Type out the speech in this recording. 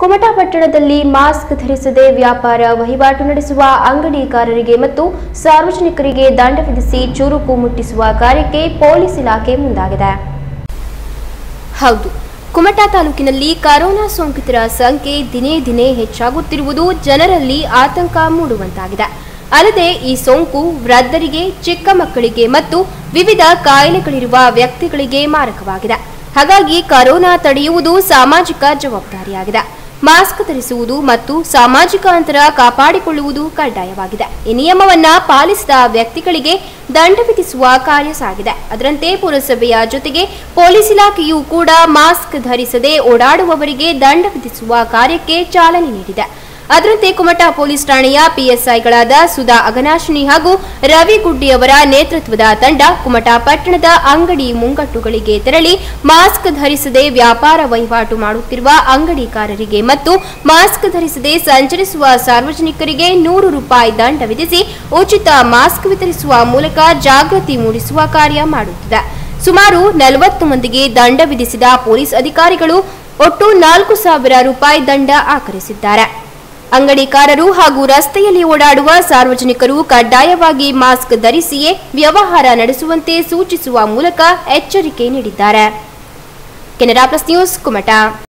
ಕುಮಟಾ ಪಟ್ಟಣದಲ್ಲಿ ಮಾಸ್ಕ್ ಧರಿಸದೆ ವ್ಯಾಪಾರ ವಹಿವಾಟು ನಡೆಸುವ ಅಂಗಡಿಕಾರರಿಗೆ ಮತ್ತು ಸಾರ್ವಜನಿಕರಿಗೆ ದಂಡ ವಿಧಿಸಿ ಚುರುಕು ಮುಟ್ಟಿಸುವ ಕಾರ್ಯಕ್ಕೆ ಪೊಲೀಸ್ ಇಲಾಖೆ ಮುಂದಾಗಿದೆ. ಹೌದು, ಕುಮಟಾ ತಾಲೂಕಿನಲ್ಲಿ ಕರೋನಾ ಸೋಂಕಿತರ ಸಂಖ್ಯೆ ದಿನೇ ದಿನೇ ಹೆಚ್ಚಾಗುತ್ತಿರುವುದು ಜನರಲ್ಲಿ ಆತಂಕ ಮೂಡುವಂತಾಗಿದೆ. ಅಲ್ಲದೆ ಈ ಸೋಂಕು ವೃದ್ಧರಿಗೆ, ಚಿಕ್ಕ ಮಕ್ಕಳಿಗೆ ಮತ್ತು ವಿವಿಧ ಕಾಯಿಲೆಗಳಿರುವ ವ್ಯಕ್ತಿಗಳಿಗೆ ಮಾರಕವಾಗಿದೆ. ಹಾಗಾಗಿ ಕರೋನಾ ತಡೆಯುವುದು ಸಾಮಾಜಿಕ ಜವಾಬ್ದಾರಿಯಾಗಿದೆ. ಮಾಸ್ಕ್ ಧರಿಸುವುದು ಮತ್ತು ಸಾಮಾಜಿಕ ಅಂತರ ಕಾಪಾಡಿಕೊಳ್ಳುವುದು ಕಡ್ಡಾಯವಾಗಿದೆ. ಈ ನಿಯಮವನ್ನ ಪಾಲಿಸಿದ ವ್ಯಕ್ತಿಗಳಿಗೆ ದಂಡ ವಿಧಿಸುವ ಕಾರ್ಯ ಸಾಗಿದೆ. ಅದರಂತೆ ಪುರಸಭೆಯ ಜೊತೆಗೆ ಪೊಲೀಸ್ ಇಲಾಖೆಯೂ ಕೂಡ ಮಾಸ್ಕ್ ಧರಿಸದೆ ಓಡಾಡುವವರಿಗೆ ದಂಡ ವಿಧಿಸುವ ಕಾರ್ಯಕ್ಕೆ ಚಾಲನೆ ನೀಡಿದೆ. ಅದರಂತೆ ಕುಮಟಾ ಪೊಲೀಸ್ ಠಾಣೆಯ ಪಿಎಸ್ಐಗಳಾದ ಸುಧಾ ಅಗನಾಶಿನಿ ಹಾಗೂ ರವಿ ಗುಡ್ಡಿಯವರ ನೇತೃತ್ವದ ತಂಡ ಕುಮಟಾ ಪಟ್ಟಣದ ಅಂಗಡಿ ಮುಂಗಟ್ಟುಗಳಿಗೆ ತೆರಳಿ ಮಾಸ್ಕ್ ಧರಿಸದೆ ವ್ಯಾಪಾರ ವಹಿವಾಟು ಮಾಡುತ್ತಿರುವ ಅಂಗಡಿಕಾರರಿಗೆ ಮತ್ತು ಮಾಸ್ಕ್ ಧರಿಸದೆ ಸಂಚರಿಸುವ ಸಾರ್ವಜನಿಕರಿಗೆ ನೂರು ರೂಪಾಯಿ ದಂಡ ವಿಧಿಸಿ ಉಚಿತ ಮಾಸ್ಕ್ ವಿತರಿಸುವ ಮೂಲಕ ಜಾಗೃತಿ ಮೂಡಿಸುವ ಕಾರ್ಯ ಮಾಡುತ್ತಿದೆ. ಸುಮಾರು ನಲವತ್ತು ಮಂದಿಗೆ ದಂಡ ವಿಧಿಸಿದ ಪೊಲೀಸ್ ಅಧಿಕಾರಿಗಳು ಒಟ್ಟು ನಾಲ್ಕು ಸಾವಿರ ರೂಪಾಯಿ ದಂಡ ಆಕರಿಸಿದ್ದಾರೆ. ಅಂಗಡಿಕಾರರು ಹಾಗೂ ರಸ್ತೆಯಲ್ಲಿ ಓಡಾಡುವ ಸಾರ್ವಜನಿಕರು ಕಡ್ಡಾಯವಾಗಿ ಮಾಸ್ಕ್ ಧರಿಸಿಯೇ ವ್ಯವಹಾರ ನಡೆಸುವಂತೆ ಸೂಚಿಸುವ ಮೂಲಕ ಎಚ್ಚರಿಕೆ ನೀಡಿದ್ದಾರೆ. ಕೆನರಾ ನ್ಯೂಸ್ ಕುಮಟಾ.